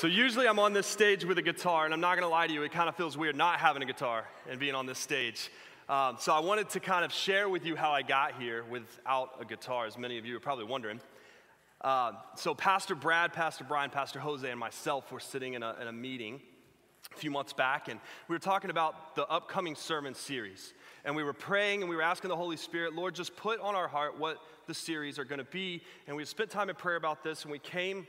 So usually I'm on this stage with a guitar, and I'm not gonna lie to you, it kind of feels weird not having a guitar and being on this stage. Um, so I wanted to kind of share with you how I got here without a guitar, as many of you are probably wondering. Uh, so Pastor Brad, Pastor Brian, Pastor Jose, and myself were sitting in a, in a meeting a few months back, and we were talking about the upcoming sermon series. And we were praying and we were asking the Holy Spirit, Lord, just put on our heart what the series are going to be. And we spent time in prayer about this, and we came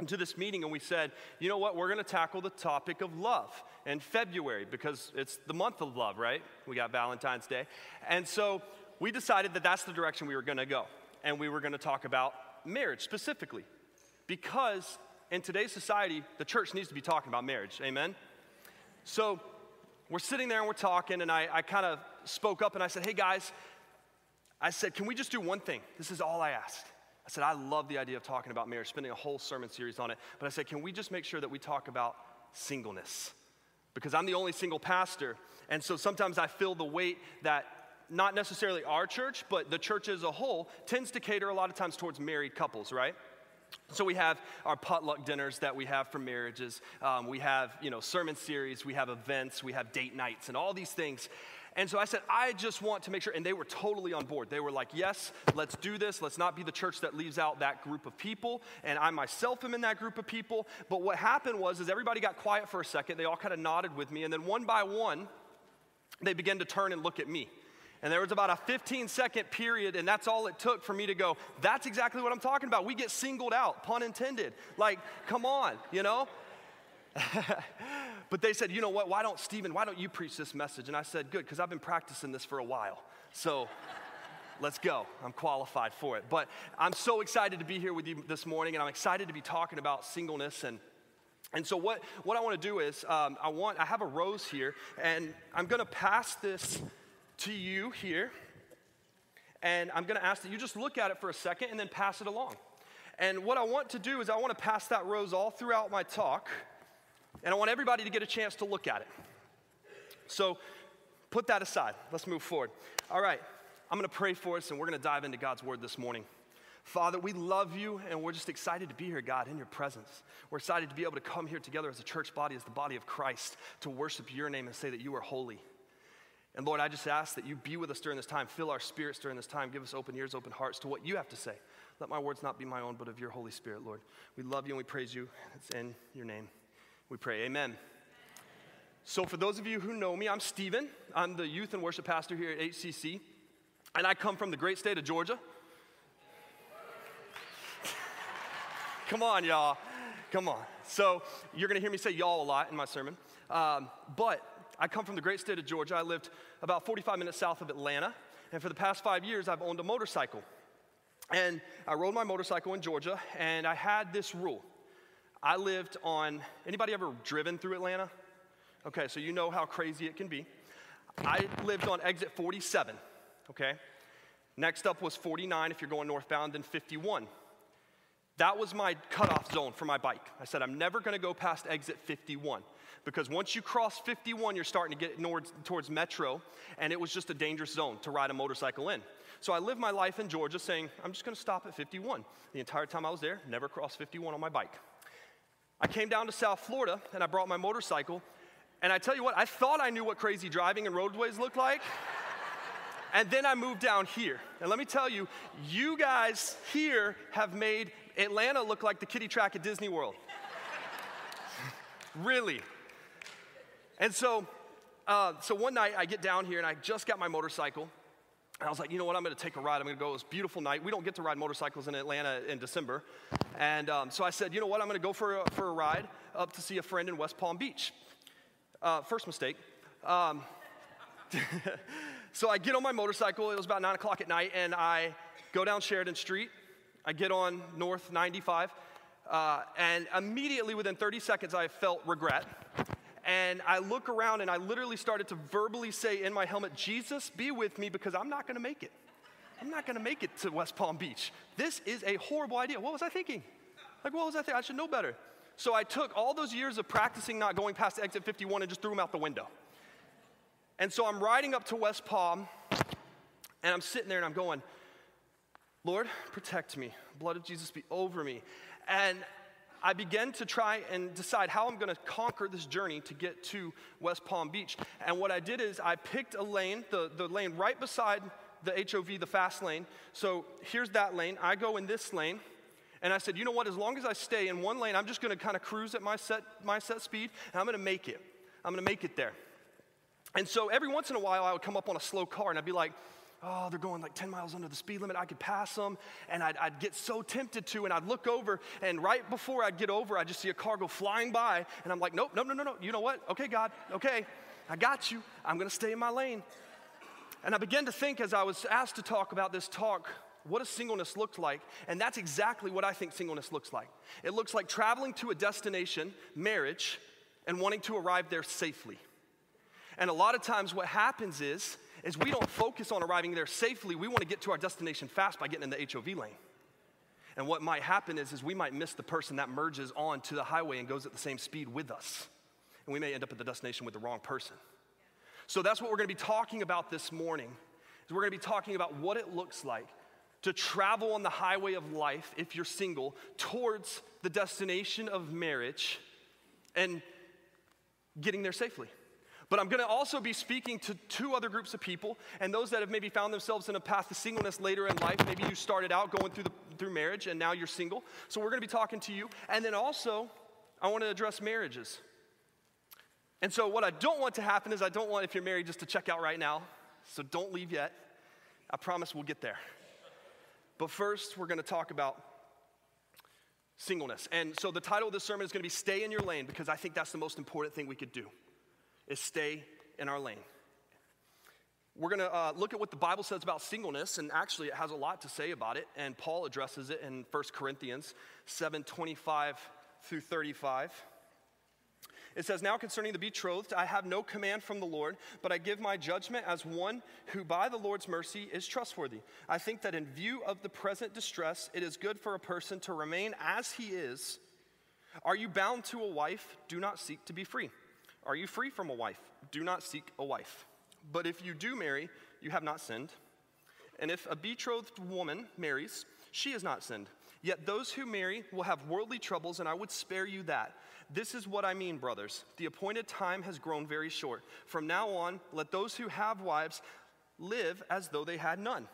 into this meeting and we said, you know what, we're going to tackle the topic of love in February because it's the month of love, right? We got Valentine's Day. And so we decided that that's the direction we were going to go. And we were going to talk about marriage specifically because in today's society, the church needs to be talking about marriage. Amen? So we're sitting there and we're talking, and I, I kind of spoke up and I said, hey guys, I said, can we just do one thing? This is all I asked. I said, I love the idea of talking about marriage, spending a whole sermon series on it. But I said, can we just make sure that we talk about singleness? Because I'm the only single pastor. And so sometimes I feel the weight that not necessarily our church, but the church as a whole tends to cater a lot of times towards married couples, right? So we have our potluck dinners that we have for marriages. Um, we have, you know, sermon series. We have events. We have date nights and all these things. And so I said, I just want to make sure. And they were totally on board. They were like, yes, let's do this. Let's not be the church that leaves out that group of people. And I myself am in that group of people. But what happened was, is everybody got quiet for a second. They all kind of nodded with me. And then one by one, they began to turn and look at me. And there was about a 15 second period, and that's all it took for me to go, that's exactly what I'm talking about. We get singled out, pun intended. Like, come on, you know? but they said, you know what, why don't, Stephen, why don't you preach this message? And I said, good, because I've been practicing this for a while. So let's go. I'm qualified for it. But I'm so excited to be here with you this morning, and I'm excited to be talking about singleness and and so what, what I want to do is um, I want I have a rose here, and I'm going to pass this to you here, and I'm going to ask that you just look at it for a second and then pass it along. And what I want to do is I want to pass that rose all throughout my talk, and I want everybody to get a chance to look at it. So put that aside. Let's move forward. All right, I'm going to pray for us, and we're going to dive into God's word this morning. Father, we love you, and we're just excited to be here, God, in your presence. We're excited to be able to come here together as a church body, as the body of Christ, to worship your name and say that you are holy. And Lord, I just ask that you be with us during this time, fill our spirits during this time, give us open ears, open hearts to what you have to say. Let my words not be my own, but of your Holy Spirit, Lord. We love you and we praise you. It's in your name we pray. Amen. So, for those of you who know me, I'm Stephen. I'm the youth and worship pastor here at HCC, and I come from the great state of Georgia. Come on, y'all. Come on. So, you're going to hear me say y'all a lot in my sermon. Um, but I come from the great state of Georgia. I lived about 45 minutes south of Atlanta. And for the past five years, I've owned a motorcycle. And I rode my motorcycle in Georgia, and I had this rule. I lived on, anybody ever driven through Atlanta? Okay, so you know how crazy it can be. I lived on exit 47, okay? Next up was 49 if you're going northbound, then 51. That was my cutoff zone for my bike. I said, I'm never gonna go past exit 51 because once you cross 51, you're starting to get towards, towards Metro, and it was just a dangerous zone to ride a motorcycle in. So I lived my life in Georgia saying, I'm just gonna stop at 51. The entire time I was there, never crossed 51 on my bike. I came down to South Florida and I brought my motorcycle, and I tell you what, I thought I knew what crazy driving and roadways looked like. and then I moved down here. And let me tell you, you guys here have made Atlanta look like the kiddie track at Disney World. really. And so, uh, so one night I get down here and I just got my motorcycle. And I was like, you know what, I'm gonna take a ride. I'm gonna go. It's a beautiful night. We don't get to ride motorcycles in Atlanta in December. And um, so I said, you know what, I'm gonna go for a, for a ride up to see a friend in West Palm Beach. Uh, first mistake. Um, so I get on my motorcycle. It was about nine o'clock at night, and I go down Sheridan Street. I get on North 95, uh, and immediately within 30 seconds, I felt regret and I look around and I literally started to verbally say in my helmet, Jesus, be with me because I'm not gonna make it. I'm not gonna make it to West Palm Beach. This is a horrible idea. What was I thinking? Like, what was I thinking? I should know better. So I took all those years of practicing not going past exit 51 and just threw them out the window. And so I'm riding up to West Palm and I'm sitting there and I'm going, Lord, protect me. Blood of Jesus be over me. And I began to try and decide how I'm gonna conquer this journey to get to West Palm Beach. And what I did is I picked a lane, the, the lane right beside the HOV, the fast lane. So here's that lane. I go in this lane. And I said, you know what, as long as I stay in one lane, I'm just gonna kind of cruise at my set, my set speed, and I'm gonna make it. I'm gonna make it there. And so every once in a while, I would come up on a slow car and I'd be like, oh, they're going like 10 miles under the speed limit. I could pass them. And I'd, I'd, get so tempted to. And I'd look over. And right before I'd get over, I'd just see a car go flying by. And I'm like, nope, no, no, no, no. You know what? Okay, God, okay. I got you. I'm going to stay in my lane. And I began to think as I was asked to talk about this talk, what does singleness look like? And that's exactly what I think singleness looks like. It looks like traveling to a destination, marriage, and wanting to arrive there safely. And a lot of times what happens is is we don't focus on arriving there safely. We want to get to our destination fast by getting in the HOV lane. And what might happen is, is we might miss the person that merges on to the highway and goes at the same speed with us. And we may end up at the destination with the wrong person. So that's what we're going to be talking about this morning. Is we're going to be talking about what it looks like to travel on the highway of life if you're single towards the destination of marriage and getting there safely. But I'm gonna also be speaking to two other groups of people, and those that have maybe found themselves in a path to singleness later in life. Maybe you started out going through, the, through marriage and now you're single. So we're gonna be talking to you. And then also, I wanna address marriages. And so, what I don't want to happen is, I don't want, if you're married, just to check out right now. So don't leave yet. I promise we'll get there. But first, we're gonna talk about singleness. And so, the title of this sermon is gonna be Stay in Your Lane because I think that's the most important thing we could do is stay in our lane. We're going to uh, look at what the Bible says about singleness, and actually, it has a lot to say about it. And Paul addresses it in 1 Corinthians 7 25 through 35. It says, Now concerning the betrothed, I have no command from the Lord, but I give my judgment as one who by the Lord's mercy is trustworthy. I think that in view of the present distress, it is good for a person to remain as he is. Are you bound to a wife? Do not seek to be free. Are you free from a wife? Do not seek a wife. But if you do marry, you have not sinned. And if a betrothed woman marries, she has not sinned. Yet those who marry will have worldly troubles, and I would spare you that. This is what I mean, brothers. The appointed time has grown very short. From now on, let those who have wives live as though they had none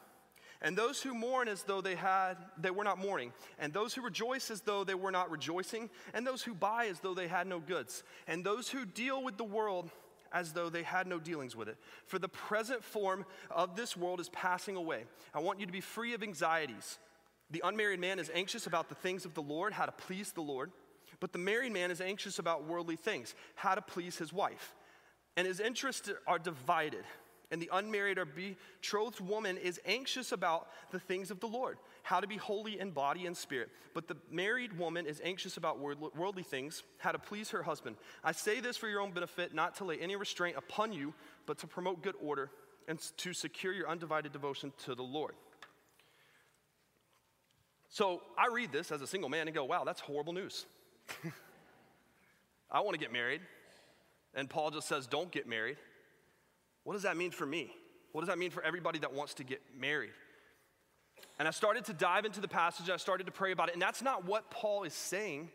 and those who mourn as though they had they were not mourning, and those who rejoice as though they were not rejoicing, and those who buy as though they had no goods, and those who deal with the world as though they had no dealings with it. For the present form of this world is passing away. I want you to be free of anxieties. The unmarried man is anxious about the things of the Lord, how to please the Lord, but the married man is anxious about worldly things, how to please his wife. And his interests are divided and the unmarried or betrothed woman is anxious about the things of the Lord, how to be holy in body and spirit. But the married woman is anxious about worldly things, how to please her husband. I say this for your own benefit, not to lay any restraint upon you, but to promote good order and to secure your undivided devotion to the Lord. So I read this as a single man and go, wow, that's horrible news. I want to get married. And Paul just says, don't get married. What does that mean for me? What does that mean for everybody that wants to get married? And I started to dive into the passage, I started to pray about it, and that's not what Paul is saying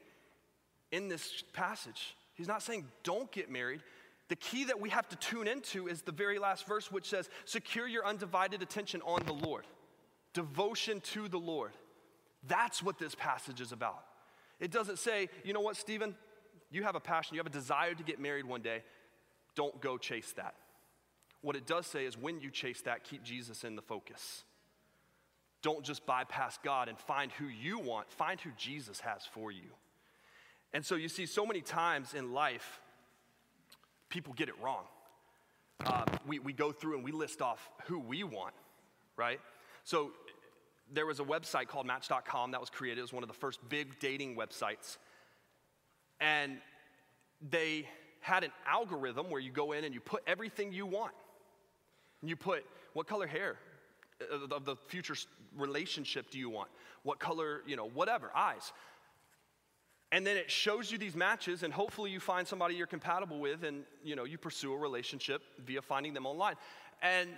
in this passage. He's not saying don't get married. The key that we have to tune into is the very last verse, which says, Secure your undivided attention on the Lord, devotion to the Lord. That's what this passage is about. It doesn't say, you know what, Stephen, you have a passion, you have a desire to get married one day. Don't go chase that. What it does say is when you chase that, keep Jesus in the focus. Don't just bypass God and find who you want, find who Jesus has for you. And so you see, so many times in life, people get it wrong. Uh, we, we go through and we list off who we want, right? So there was a website called Match.com that was created. It was one of the first big dating websites. And they had an algorithm where you go in and you put everything you want. You put what color hair of the future relationship do you want? What color, you know, whatever, eyes. And then it shows you these matches, and hopefully you find somebody you're compatible with, and you know, you pursue a relationship via finding them online. And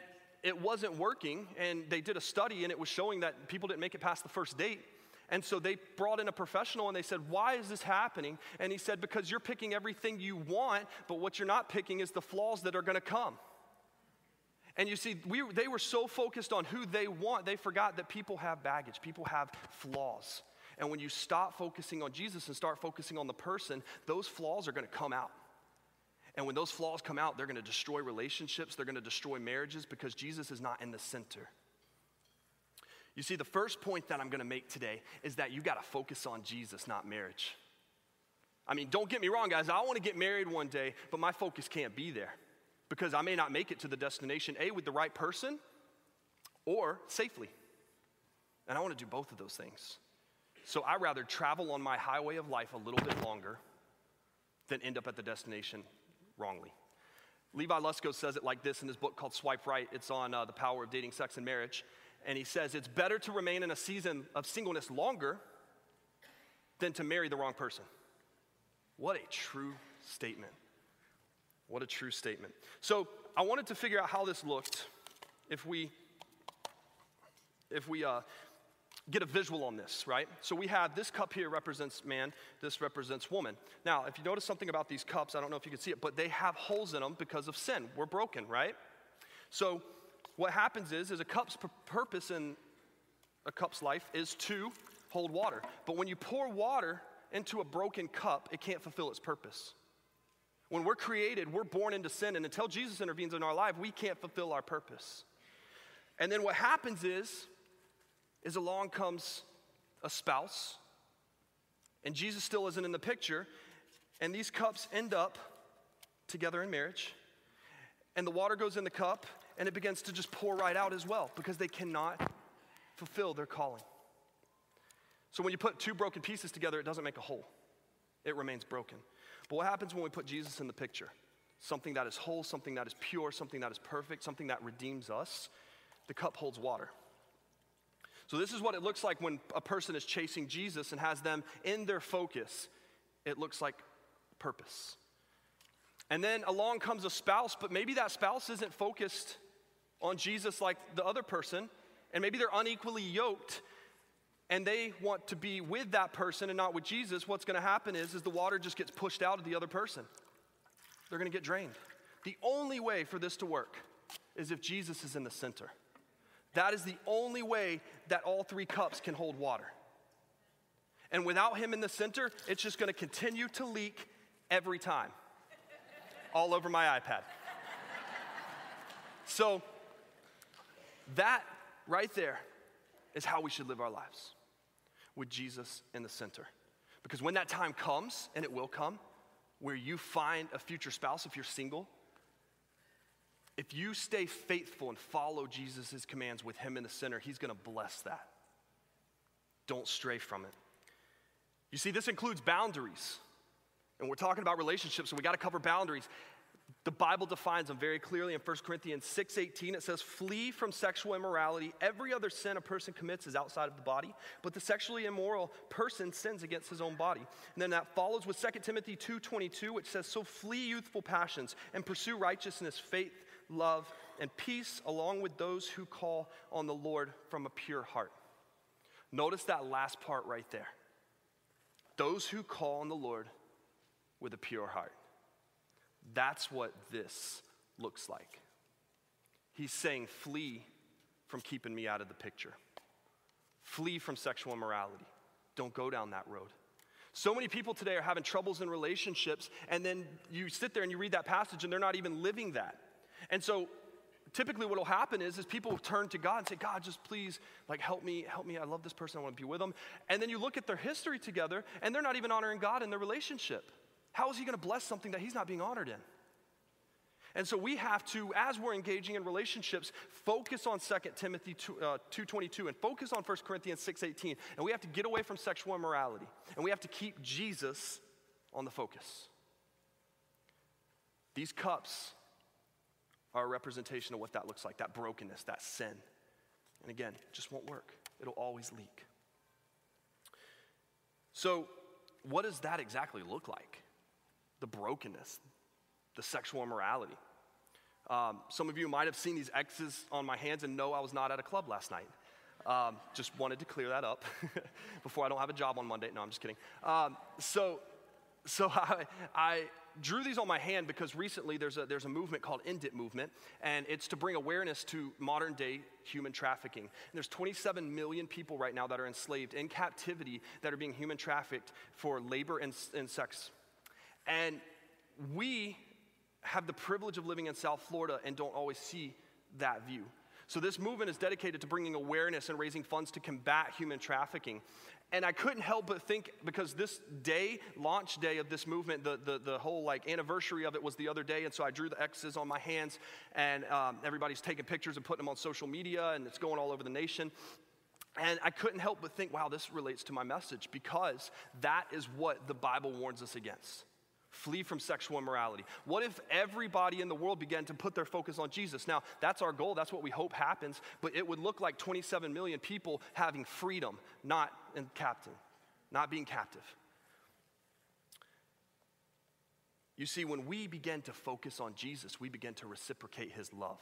it wasn't working, and they did a study, and it was showing that people didn't make it past the first date. And so they brought in a professional and they said, Why is this happening? And he said, Because you're picking everything you want, but what you're not picking is the flaws that are gonna come. And you see, we, they were so focused on who they want, they forgot that people have baggage, people have flaws. And when you stop focusing on Jesus and start focusing on the person, those flaws are gonna come out. And when those flaws come out, they're gonna destroy relationships, they're gonna destroy marriages because Jesus is not in the center. You see, the first point that I'm gonna make today is that you gotta focus on Jesus, not marriage. I mean, don't get me wrong, guys, I wanna get married one day, but my focus can't be there because I may not make it to the destination A with the right person or safely. And I wanna do both of those things. So I rather travel on my highway of life a little bit longer than end up at the destination wrongly. Levi Lusko says it like this in his book called Swipe Right. It's on uh, the power of dating, sex, and marriage. And he says it's better to remain in a season of singleness longer than to marry the wrong person. What a true statement. What a true statement. So I wanted to figure out how this looked if we if we uh, get a visual on this, right? So we have this cup here represents man, this represents woman. Now, if you notice something about these cups, I don't know if you can see it, but they have holes in them because of sin. We're broken, right? So what happens is, is a cup's purpose in a cup's life is to hold water. But when you pour water into a broken cup, it can't fulfill its purpose. When we're created, we're born into sin, and until Jesus intervenes in our life, we can't fulfill our purpose. And then what happens is, is along comes a spouse, and Jesus still isn't in the picture, and these cups end up together in marriage, and the water goes in the cup, and it begins to just pour right out as well because they cannot fulfill their calling. So when you put two broken pieces together, it doesn't make a whole, it remains broken. But what happens when we put Jesus in the picture? Something that is whole, something that is pure, something that is perfect, something that redeems us. The cup holds water. So, this is what it looks like when a person is chasing Jesus and has them in their focus. It looks like purpose. And then along comes a spouse, but maybe that spouse isn't focused on Jesus like the other person, and maybe they're unequally yoked and they want to be with that person and not with Jesus, what's going to happen is, is the water just gets pushed out of the other person. They're going to get drained. The only way for this to work is if Jesus is in the center. That is the only way that all three cups can hold water. And without him in the center, it's just going to continue to leak every time. All over my iPad. So, that right there is how we should live our lives with Jesus in the center. Because when that time comes, and it will come, where you find a future spouse if you're single, if you stay faithful and follow Jesus' commands with Him in the center, He's gonna bless that. Don't stray from it. You see, this includes boundaries. And we're talking about relationships, so we gotta cover boundaries. The Bible defines them very clearly in 1 Corinthians 6:18 it says flee from sexual immorality. Every other sin a person commits is outside of the body but the sexually immoral person sins against his own body. And then that follows with 2 Timothy 2:22 which says so flee youthful passions and pursue righteousness faith love and peace along with those who call on the Lord from a pure heart. Notice that last part right there. Those who call on the Lord with a pure heart that's what this looks like. He's saying, flee from keeping me out of the picture. Flee from sexual immorality. Don't go down that road. So many people today are having troubles in relationships, and then you sit there and you read that passage and they're not even living that. And so typically what will happen is, is people turn to God and say, God, just please, like, help me, help me. I love this person. I want to be with them. And then you look at their history together, and they're not even honoring God in their relationship. How is he going to bless something that he's not being honored in? And so we have to, as we're engaging in relationships, focus on 2 Timothy 2, uh, 2.22 and focus on 1 Corinthians 6.18. And we have to get away from sexual immorality. And we have to keep Jesus on the focus. These cups are a representation of what that looks like, that brokenness, that sin. And again, it just won't work. It'll always leak. So, what does that exactly look like? The brokenness, the sexual immorality. Um, some of you might have seen these X's on my hands and know I was not at a club last night. Um, just wanted to clear that up before I don't have a job on Monday. No, I'm just kidding. Um, so, so I, I drew these on my hand because recently there's a, there's a movement called End It Movement, and it's to bring awareness to modern day human trafficking. And there's 27 million people right now that are enslaved in captivity that are being human trafficked for labor and, and sex. And we have the privilege of living in South Florida and don't always see that view. So, this movement is dedicated to bringing awareness and raising funds to combat human trafficking. And I couldn't help but think, because this day, launch day of this movement, the, the, the whole like anniversary of it was the other day. And so I drew the X's on my hands, and um, everybody's taking pictures and putting them on social media, and it's going all over the nation. And I couldn't help but think, wow, this relates to my message because that is what the Bible warns us against. Flee from sexual immorality. What if everybody in the world began to put their focus on Jesus? Now, that's our goal. That's what we hope happens. But it would look like 27 million people having freedom, not in captain, not being captive. You see, when we begin to focus on Jesus, we begin to reciprocate his love.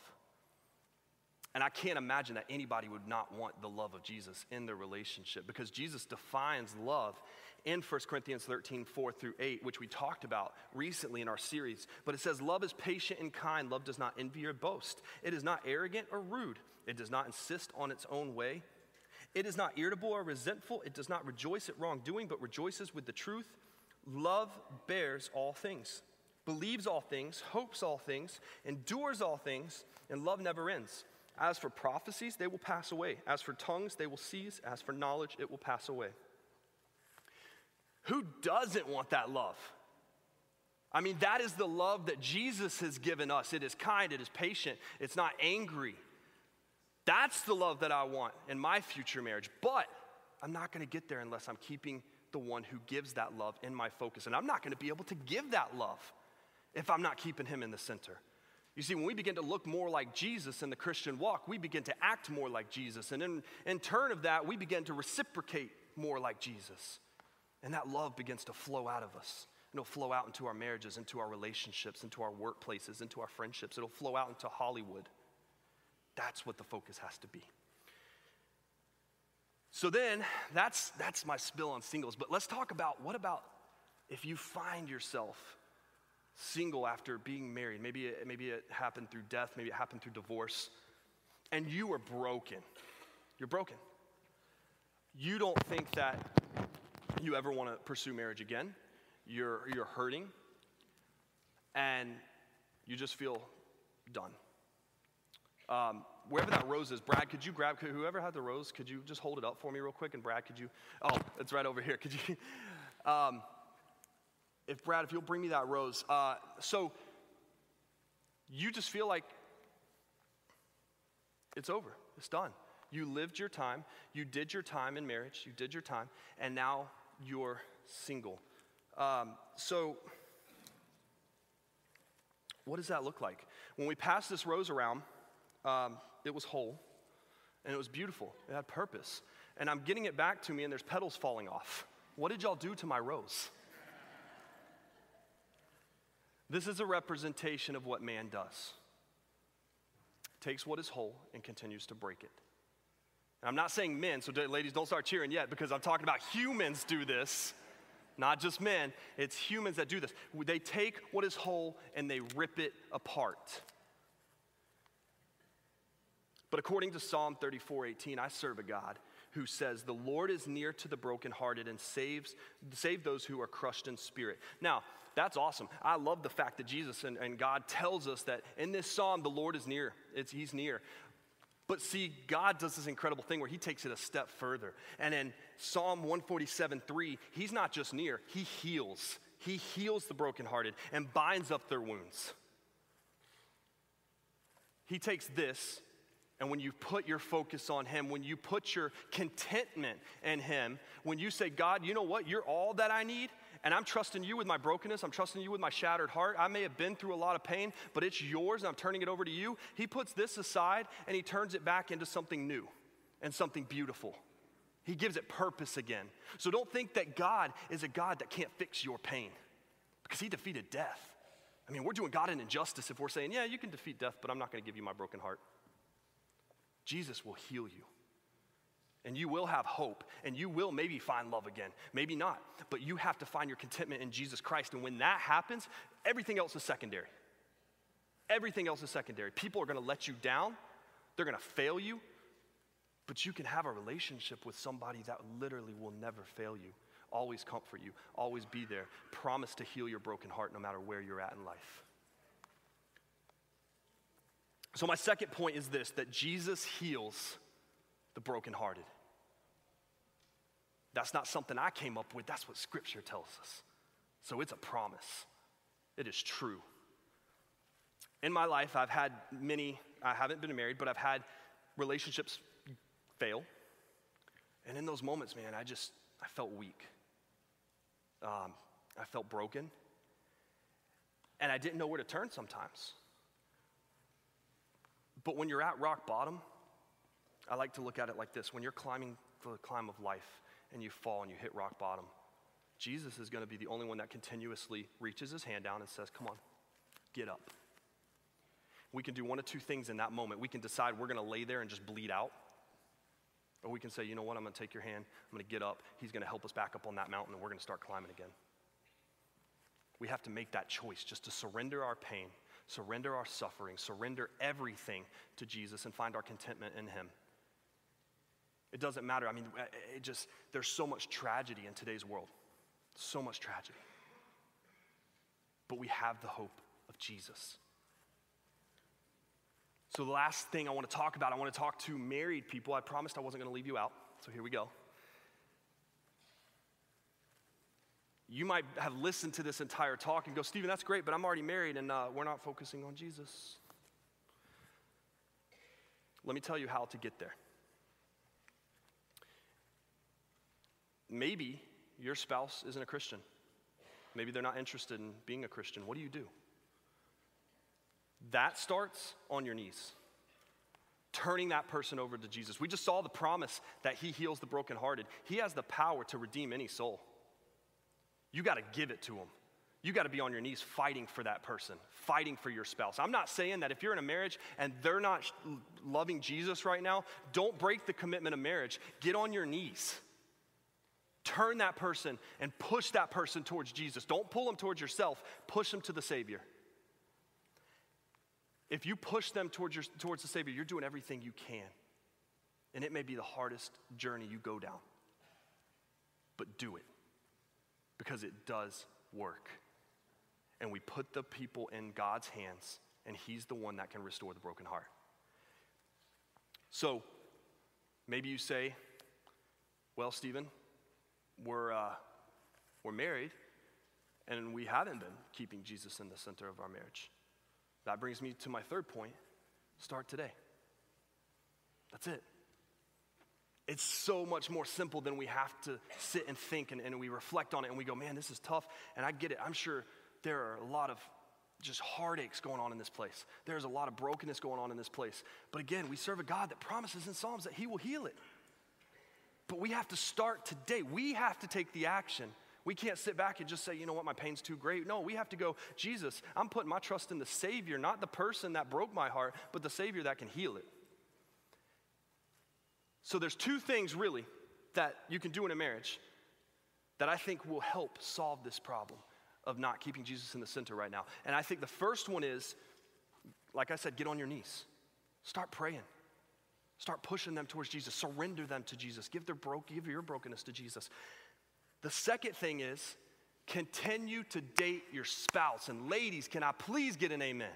And I can't imagine that anybody would not want the love of Jesus in their relationship because Jesus defines love in 1 Corinthians 13, 4 through 8, which we talked about recently in our series. But it says, Love is patient and kind. Love does not envy or boast. It is not arrogant or rude. It does not insist on its own way. It is not irritable or resentful. It does not rejoice at wrongdoing, but rejoices with the truth. Love bears all things, believes all things, hopes all things, endures all things, and love never ends. As for prophecies, they will pass away. As for tongues, they will cease. As for knowledge, it will pass away. Who doesn't want that love? I mean, that is the love that Jesus has given us. It is kind, it is patient, it's not angry. That's the love that I want in my future marriage. But I'm not gonna get there unless I'm keeping the one who gives that love in my focus. And I'm not gonna be able to give that love if I'm not keeping him in the center. You see, when we begin to look more like Jesus in the Christian walk, we begin to act more like Jesus. And in, in turn of that, we begin to reciprocate more like Jesus. And that love begins to flow out of us. and It'll flow out into our marriages, into our relationships, into our workplaces, into our friendships. It'll flow out into Hollywood. That's what the focus has to be. So then, that's, that's my spill on singles. But let's talk about what about if you find yourself single after being married? Maybe it, maybe it happened through death, maybe it happened through divorce, and you are broken. You're broken. You don't think that you ever want to pursue marriage again. You're, you're hurting, and you just feel done. Um, wherever that rose is, Brad, could you grab, could, whoever had the rose, could you just hold it up for me real quick? And Brad, could you, oh, it's right over here. Could you, um, if Brad, if you'll bring me that rose. Uh, so you just feel like it's over, it's done. You lived your time, you did your time in marriage, you did your time, and now you're single. Um, so, what does that look like? When we passed this rose around, um, it was whole and it was beautiful. It had purpose. And I'm getting it back to me, and there's petals falling off. What did y'all do to my rose? This is a representation of what man does. Takes what is whole and continues to break it. And I'm not saying men, so ladies, don't start cheering yet because I'm talking about humans do this, not just men. It's humans that do this. They take what is whole and they rip it apart. But according to Psalm 34 18, I serve a God who says, The Lord is near to the brokenhearted and saves save those who are crushed in spirit. Now, that's awesome. I love the fact that Jesus and, and God tells us that in this psalm, the Lord is near. It's, he's near. But see, God does this incredible thing where He takes it a step further. And in Psalm 147 3, He's not just near, He heals. He heals the brokenhearted and binds up their wounds. He takes this, and when you put your focus on Him, when you put your contentment in Him, when you say, God, you know what? You're all that I need, and I'm trusting you with my brokenness. I'm trusting you with my shattered heart. I may have been through a lot of pain, but it's yours and I'm turning it over to you. He puts this aside and he turns it back into something new and something beautiful. He gives it purpose again. So don't think that God is a God that can't fix your pain because he defeated death. I mean, we're doing God an injustice if we're saying, yeah, you can defeat death, but I'm not going to give you my broken heart. Jesus will heal you. And you will have hope, and you will maybe find love again, maybe not. But you have to find your contentment in Jesus Christ. And when that happens, everything else is secondary. Everything else is secondary. People are gonna let you down, they're gonna fail you, but you can have a relationship with somebody that literally will never fail you, always comfort you, always be there, promise to heal your broken heart no matter where you're at in life. So, my second point is this that Jesus heals the brokenhearted. That's not something I came up with, that's what Scripture tells us. So, it's a promise, it is true. In my life, I've had many, I haven't been married, but I've had relationships fail. And in those moments, man, I just, I felt weak. Um, I felt broken. And I didn't know where to turn sometimes. But when you're at rock bottom, I like to look at it like this when you're climbing the climb of life and you fall and you hit rock bottom, Jesus is going to be the only one that continuously reaches his hand down and says, Come on, get up. We can do one of two things in that moment. We can decide we're going to lay there and just bleed out. Or we can say, you know what, I'm going to take your hand, I'm going to get up, he's going to help us back up on that mountain, and we're going to start climbing again. We have to make that choice just to surrender our pain, surrender our suffering, surrender everything to Jesus, and find our contentment in him. It doesn't matter. I mean, it just, there's so much tragedy in today's world. So much tragedy. But we have the hope of Jesus. So, the last thing I want to talk about, I want to talk to married people. I promised I wasn't going to leave you out. So, here we go. You might have listened to this entire talk and go, Stephen, that's great, but I'm already married and uh, we're not focusing on Jesus. Let me tell you how to get there. Maybe your spouse isn't a Christian. Maybe they're not interested in being a Christian. What do you do? That starts on your knees, turning that person over to Jesus. We just saw the promise that He heals the brokenhearted. He has the power to redeem any soul. You got to give it to Him. You got to be on your knees fighting for that person, fighting for your spouse. I'm not saying that if you're in a marriage and they're not loving Jesus right now, don't break the commitment of marriage. Get on your knees turn that person and push that person towards Jesus. Don't pull them towards yourself, push them to the Savior. If you push them towards, your, towards the Savior, you're doing everything you can. And it may be the hardest journey you go down. But do it because it does work. And we put the people in God's hands, and He's the one that can restore the broken heart. So maybe you say, Well, Stephen, we're, uh, we're married and we haven't been keeping Jesus in the center of our marriage. That brings me to my third point start today. That's it. It's so much more simple than we have to sit and think and, and we reflect on it and we go, man, this is tough. And I get it. I'm sure there are a lot of just heartaches going on in this place. There's a lot of brokenness going on in this place. But again, we serve a God that promises in Psalms that He will heal it. But we have to start today. We have to take the action. We can't sit back and just say, you know what, my pain's too great. No, we have to go, Jesus, I'm putting my trust in the Savior, not the person that broke my heart, but the Savior that can heal it. So there's two things really that you can do in a marriage that I think will help solve this problem of not keeping Jesus in the center right now. And I think the first one is, like I said, get on your knees. Start praying. Start pushing them towards Jesus. Surrender them to Jesus. Give, their bro- give your brokenness to Jesus. The second thing is continue to date your spouse. And ladies, can I please get an amen?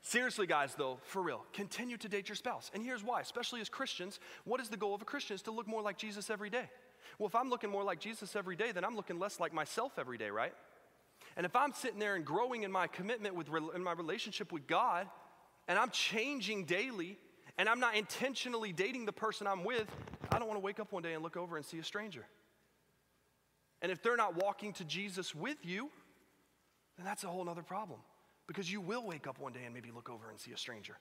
Seriously, guys, though, for real, continue to date your spouse. And here's why, especially as Christians, what is the goal of a Christian? Is to look more like Jesus every day. Well, if I'm looking more like Jesus every day, then I'm looking less like myself every day, right? And if I'm sitting there and growing in my commitment with in my relationship with God, and I'm changing daily and I'm not intentionally dating the person I'm with, I don't want to wake up one day and look over and see a stranger. And if they're not walking to Jesus with you, then that's a whole other problem because you will wake up one day and maybe look over and see a stranger.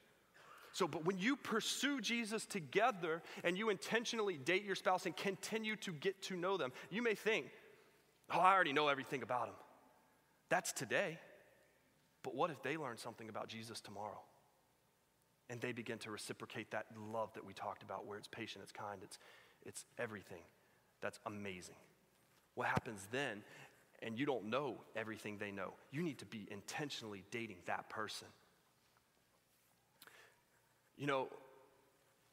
So, but when you pursue Jesus together and you intentionally date your spouse and continue to get to know them, you may think, oh, I already know everything about them. That's today. But what if they learn something about Jesus tomorrow? And they begin to reciprocate that love that we talked about, where it's patient, it's kind, it's, it's everything. That's amazing. What happens then, and you don't know everything they know, you need to be intentionally dating that person. You know,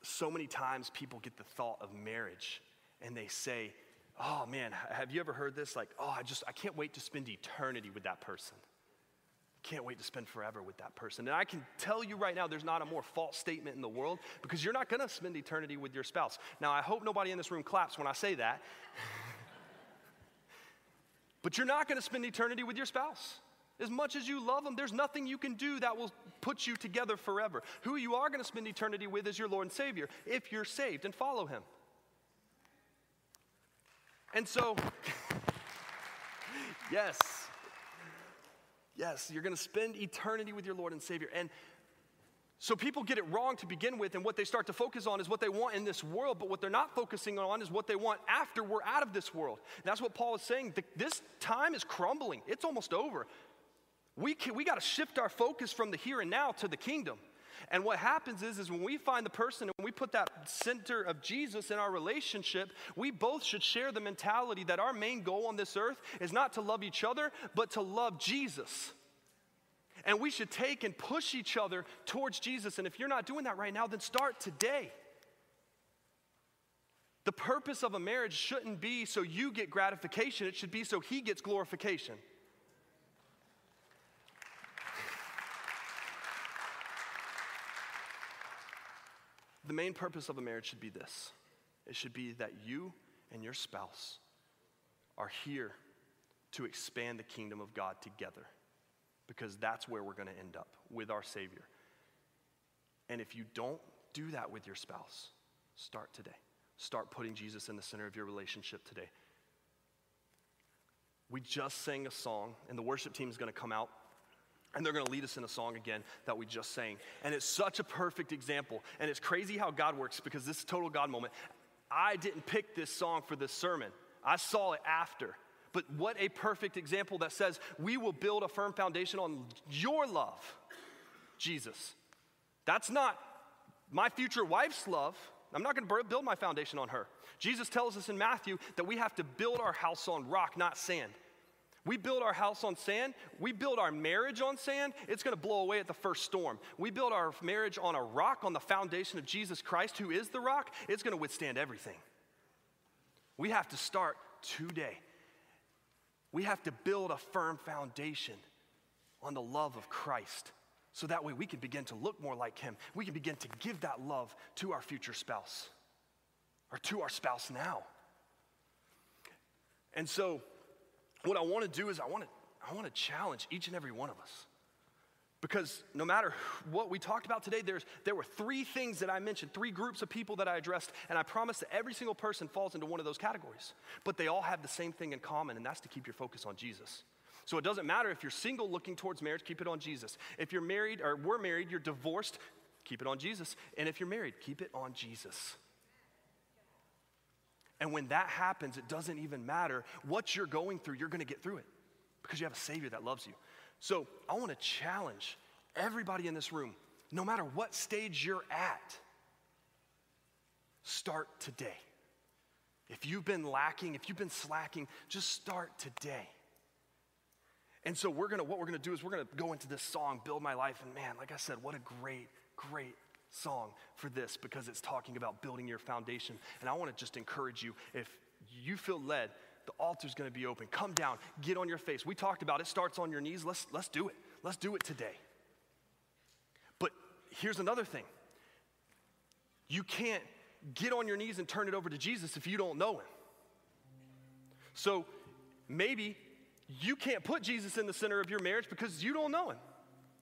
so many times people get the thought of marriage and they say, Oh man, have you ever heard this? Like, oh, I just, I can't wait to spend eternity with that person. Can't wait to spend forever with that person. And I can tell you right now, there's not a more false statement in the world because you're not gonna spend eternity with your spouse. Now, I hope nobody in this room claps when I say that. but you're not gonna spend eternity with your spouse. As much as you love them, there's nothing you can do that will put you together forever. Who you are gonna spend eternity with is your Lord and Savior if you're saved and follow Him. And so, yes, yes, you're gonna spend eternity with your Lord and Savior. And so people get it wrong to begin with, and what they start to focus on is what they want in this world, but what they're not focusing on is what they want after we're out of this world. And that's what Paul is saying. This time is crumbling, it's almost over. We, we got to shift our focus from the here and now to the kingdom. And what happens is, is when we find the person and we put that center of Jesus in our relationship, we both should share the mentality that our main goal on this earth is not to love each other, but to love Jesus. And we should take and push each other towards Jesus. And if you're not doing that right now, then start today. The purpose of a marriage shouldn't be so you get gratification, it should be so he gets glorification. The main purpose of a marriage should be this it should be that you and your spouse are here to expand the kingdom of God together because that's where we're going to end up with our Savior. And if you don't do that with your spouse, start today. Start putting Jesus in the center of your relationship today. We just sang a song, and the worship team is going to come out and they're going to lead us in a song again that we just sang. And it's such a perfect example. And it's crazy how God works because this is total God moment. I didn't pick this song for this sermon, I saw it after. But what a perfect example that says we will build a firm foundation on your love, Jesus. That's not my future wife's love. I'm not going to build my foundation on her. Jesus tells us in Matthew that we have to build our house on rock, not sand. We build our house on sand. We build our marriage on sand. It's going to blow away at the first storm. We build our marriage on a rock, on the foundation of Jesus Christ, who is the rock. It's going to withstand everything. We have to start today. We have to build a firm foundation on the love of Christ. So that way we can begin to look more like Him. We can begin to give that love to our future spouse or to our spouse now. And so, what I want to do is I want to I want to challenge each and every one of us. Because no matter what we talked about today, there's, there were three things that I mentioned, three groups of people that I addressed, and I promise that every single person falls into one of those categories. But they all have the same thing in common, and that's to keep your focus on Jesus. So it doesn't matter if you're single looking towards marriage, keep it on Jesus. If you're married or we're married, you're divorced, keep it on Jesus. And if you're married, keep it on Jesus. And when that happens, it doesn't even matter what you're going through, you're going to get through it because you have a Savior that loves you. So I want to challenge everybody in this room, no matter what stage you're at, start today. If you've been lacking, if you've been slacking, just start today. And so we're gonna, what we're gonna do is we're gonna go into this song, Build My Life. And man, like I said, what a great, great song for this because it's talking about building your foundation. And I want to just encourage you if you feel led, the altar's going to be open. Come down, get on your face. We talked about it starts on your knees. Let's let's do it. Let's do it today. But here's another thing. You can't get on your knees and turn it over to Jesus if you don't know him. So maybe you can't put Jesus in the center of your marriage because you don't know him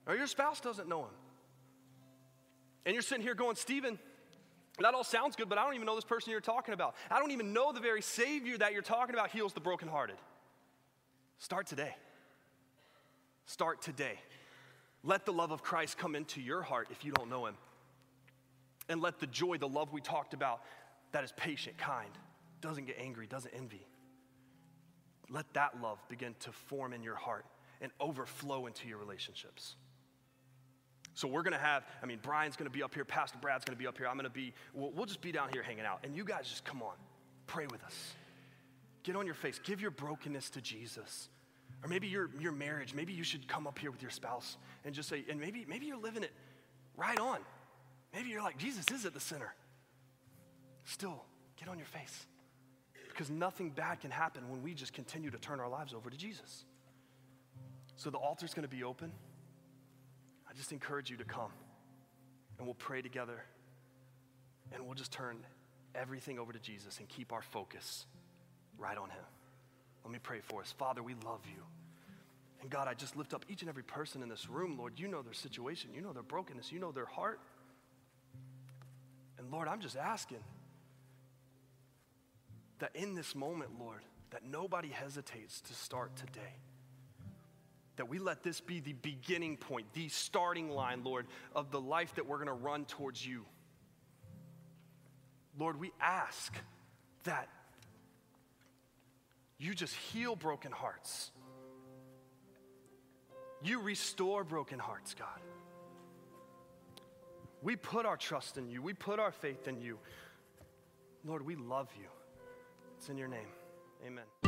or your spouse doesn't know him. And you're sitting here going, Stephen, that all sounds good, but I don't even know this person you're talking about. I don't even know the very Savior that you're talking about heals the brokenhearted. Start today. Start today. Let the love of Christ come into your heart if you don't know Him. And let the joy, the love we talked about, that is patient, kind, doesn't get angry, doesn't envy. Let that love begin to form in your heart and overflow into your relationships. So we're gonna have, I mean, Brian's gonna be up here, Pastor Brad's gonna be up here, I'm gonna be, we'll, we'll just be down here hanging out. And you guys just come on, pray with us. Get on your face, give your brokenness to Jesus. Or maybe your, your marriage, maybe you should come up here with your spouse and just say, and maybe, maybe you're living it right on. Maybe you're like, Jesus is at the center. Still, get on your face. Because nothing bad can happen when we just continue to turn our lives over to Jesus. So the altar's gonna be open. I just encourage you to come and we'll pray together and we'll just turn everything over to Jesus and keep our focus right on Him. Let me pray for us. Father, we love you. And God, I just lift up each and every person in this room, Lord. You know their situation, you know their brokenness, you know their heart. And Lord, I'm just asking that in this moment, Lord, that nobody hesitates to start today. That we let this be the beginning point, the starting line, Lord, of the life that we're going to run towards you. Lord, we ask that you just heal broken hearts. You restore broken hearts, God. We put our trust in you, we put our faith in you. Lord, we love you. It's in your name. Amen.